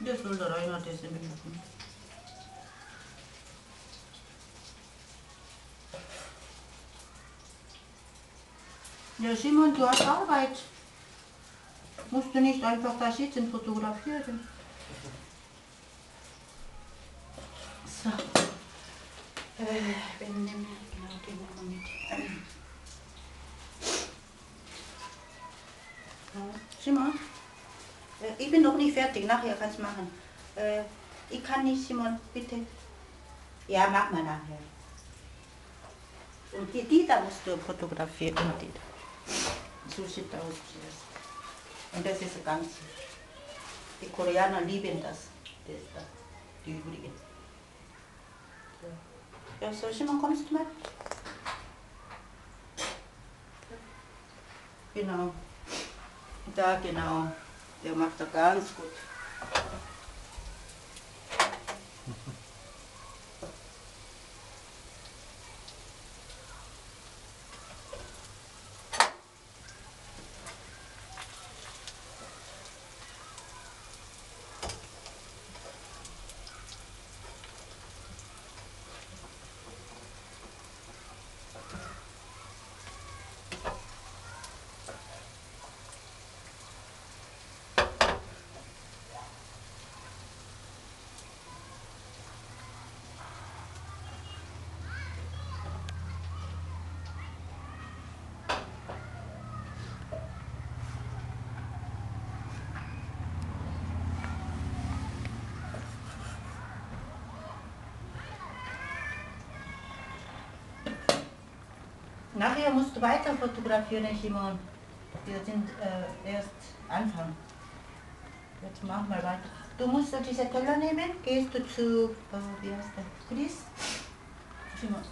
Der soll da rein, hat das nämlich schon. Ja, Simon, du hast Arbeit. Musst du nicht einfach da sitzen fotografieren. So. Äh, wenn nehmen genau den nehmen mit. Simon, ich bin noch nicht fertig, nachher kannst du machen. Äh, ich kann nicht, Simon, bitte. Ja, mach mal nachher. Und die, die da musst du fotografieren. Die da. So sieht aus zuerst. Und das ist ganz. Die Koreaner lieben das. das da. Die übrigen. Ja, so Simon, kommst du mal? Genau. Da, genau. Der macht das ganz gut. Nachher musst du weiter fotografieren, Simon. Wir sind äh, erst Anfang. Jetzt mach mal weiter. Du musst diese Teller nehmen, gehst du zu, äh, wie heißt der, Chris? Simon.